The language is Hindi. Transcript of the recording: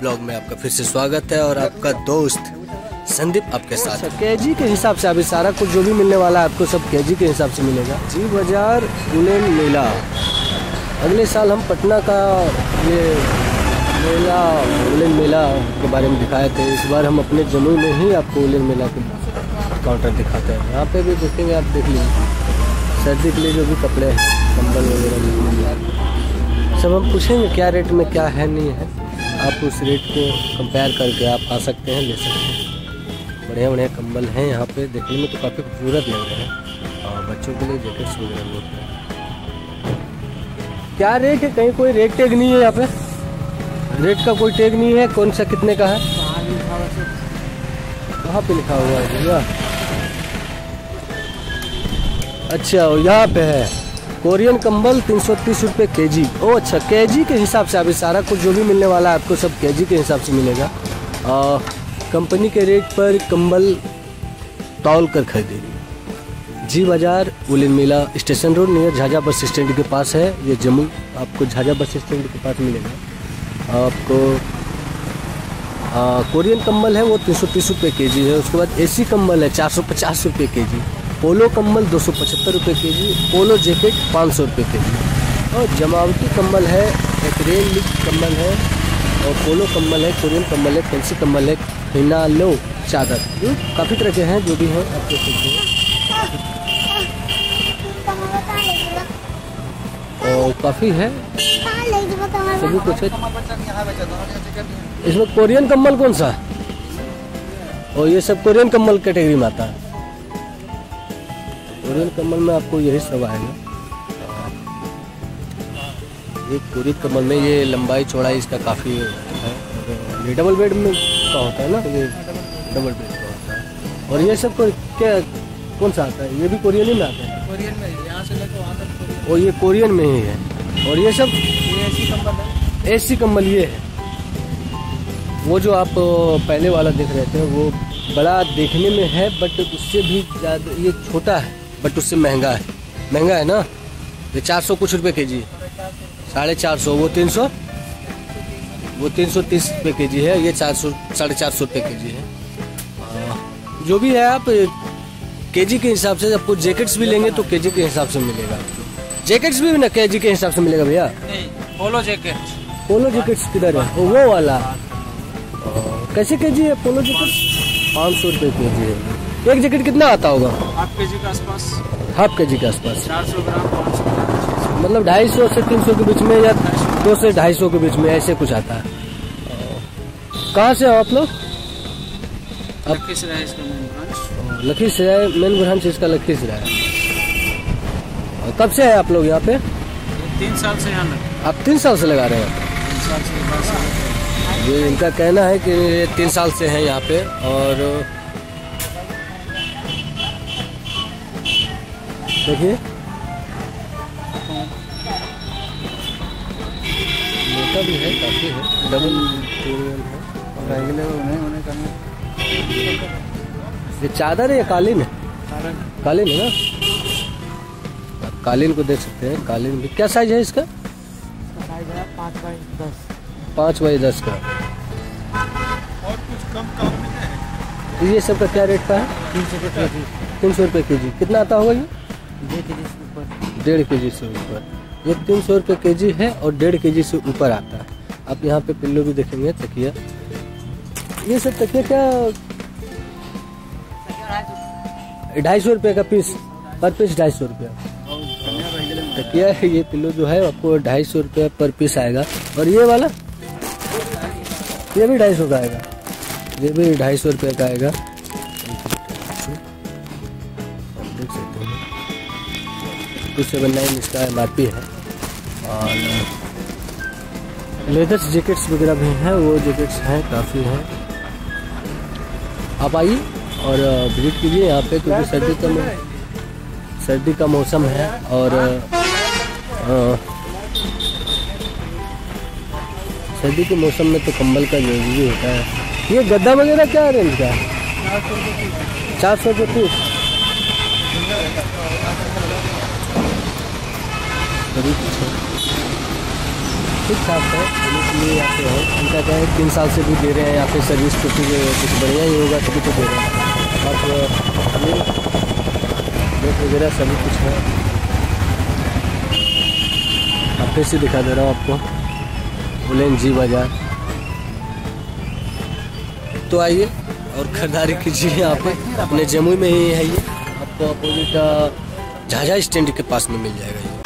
ब्लॉग में आपका फिर से स्वागत है और आपका दोस्त संदीप आपके साथ के जी के हिसाब से अभी सारा कुछ जो भी मिलने वाला है आपको सब के जी के हिसाब से मिलेगा। जी बाज़ार उलेन मेला। अगले साल हम पटना का ये मेला उलेन मेला के बारे में दिखाए थे। इस बार हम अपने जमुई में ही आपको उलेन मेला के काउंटर दिखाते हैं। यहाँ पे भी देखेंगे आप देख लीजिए। सर्दी के लिए जो भी कपड़े हैं कंबल वगैरह सब हम पूछेंगे क्या रेट में क्या है नहीं है। आप उस रेट को कंपेयर करके आप आ सकते हैं, ले सकते हैं। बढ़िया बढ़िया कंबल हैं यहाँ पे। देखने में तो काफ़ी खूबसूरत लग रहे हैं। और बच्चों के लिए जैकेट्स वगैरह हैं। क्या रेट है? कहीं कोई रेट टैग नहीं है यहाँ पे। रेट का कोई टैग नहीं है। कौन सा कितने का है? कहाँ पे लिखा हुआ है भैया? अच्छा यहाँ पे है। कोरियन कंबल तीन सौ तीस रुपये के जी ओ अच्छा के जी के हिसाब से अभी सारा कुछ जो भी मिलने वाला है आपको सब के जी के हिसाब से मिलेगा। कंपनी के रेट पर कंबल तौल कर खरीदेगी। जी बाज़ार उलिन मेला station road near Jhajha bus stand के पास है। ये जम्मू आपको झाझा बस स्टैंड के पास मिलेगा। आपको आ, कोरियन कंबल है वो तीन सौ तीस रुपये के जी है। उसके बाद एसी कंबल है चार सौ पचास रुपये के जी पोलो कम्बल दो सौ पचहत्तर रुपये के जी, पोलो जैकेट पाँच सौ रुपये के जी। और जमावटी कम्बल है, एक रेल लिक कंबल है, और पोलो कम्बल है, कोरियन कम्बल है फैंसी कम्बल है, हिनालो चादर। ये काफ़ी तरह के हैं जो भी हैं, आप देख सकते हैं। और काफ़ी है। सभी कुछ है। इसमें कोरियन कम्बल कौन सा? और ये सब कोरियन कम्बल कैटेगरी में आता है। कोरियन कमल में आपको यही सब आएगा। ये कोरियन कमल में ये लंबाई चौड़ाई इसका काफ़ी है। ये डबल बेड में का होता है ना? ये डबल बेड का होता है। और ये सबको क्या कौन सा आता है? ये भी कोरियन ही में आता है? कोरियन में यहाँ से लेकर वहाँ तक और ये कोरियन में ही है। और ये सब ऐसी कंबल है। एसी कंबल ये है। वो जो आप पहले वाला देख रहे थे वो बड़ा देखने में है बट उससे भी ज़्यादा ये छोटा है। बट उससे महँगा है। महँगा है ना? ये चार सौ कुछ रुपए के जी साढ़े चार सौ वो तीन सौ? वो तीन सौ तीस रुपये के जी है ये चार सौ साढ़े चार सौ रुपये के जी है। जो भी है आप के जी के हिसाब से आपको जैकेट्स भी लेंगे तो के जी के हिसाब से मिलेगा जैकेट्स भी ना के जी के हिसाब से मिलेगा भैया? पोलो जैकेट। पोलो जैकेट्स किधर है? वो वाला। कैसे के जी है? Polo jacket? पाँच सौ रुपये के जी है। एक जैकेट कितना आता होगा? हाफ़ के जी के आसपास। हाफ़ के जी के आसपास। चार सौ ग्राम मतलब ढाई सौ से तीन सौ के बीच में या दो से ढाई सौ के बीच में ऐसे कुछ आता है? कहाँ से हो आप लोग? Lakhisarai main branch main branch इसका लखीसराय कब से है आप लोग यहाँ पे? तीन साल से यहाँ आप तीन साल से लगा रहे हैं? ये इनका कहना है कि तीन साल से हैं यहाँ पे और देखिए। मोटा भी है काफ़ी है। डबल है। रेगुलर उन्हें उन्हें करना ये चादर है या कालीन है? कालीन है ना? आप कालीन को देख सकते हैं। कालीन भी क्या साइज़ है इसका? पाँच बाई दस। पाँच बाई दस का। तो ये सब का क्या रेट का है? तीन सौ रुपये के तीन सौ रुपये के जी। कितना आता होगा ये? डेढ़ के जी से ऊपर। ये तीन सौ रुपये के जी है और डेढ़ के जी से ऊपर आता है। आप यहाँ पे पिल्लो भी देखेंगे, तकिया। ये सब तकिया क्या? ढाई सौ रुपये का पीस। पर पीस ढाई सौ रुपया। तकिया ये पिल्लो जो है, आपको ढाई सौ रुपये पर पीस आएगा। और ये वाला? ये भी ढाई सौ का आएगा। ये भी ढाई सौ रुपये का आएगा। टू सेवन नाइन इसका एम है। और लेदर्स जैकेट्स वगैरह भी हैं, वो जैकेट्स हैं, काफ़ी हैं। आप आइए और विज़िट कीजिए यहाँ पे, क्योंकि सर्दी का सर्दी का मौसम है और सर्दी के मौसम में तो कंबल का ज़रूरी होता है। ये गद्दा वगैरह क्या रेंज का? है चार सौ रुपये पीस। कुछ है। ठीक ठाक है पुलिस लिए यहाँ पे है। उनका क्या है, तीन साल से भी दे रहे हैं यहाँ पे सर्विस तो फिर कुछ बढ़िया ही होगा, तभी तो दे रहे हैं। ये गेट वगैरह सभी कुछ है। अब फिर से दिखा दे रहा हूँ आपको। उलेन जी बाज़ार। तो आइए और खरीदारी कीजिए यहाँ पे। अपने जमुई में ही है ये। आपको अपोजिट झाझा स्टैंड के पास में मिल जाएगा ये।